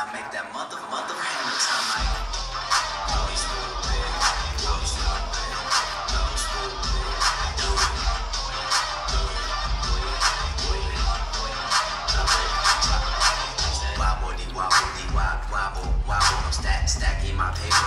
I make that mother, mother hammer time like. Wobble, wobble, wobble, wobble, stack, stacking my paper.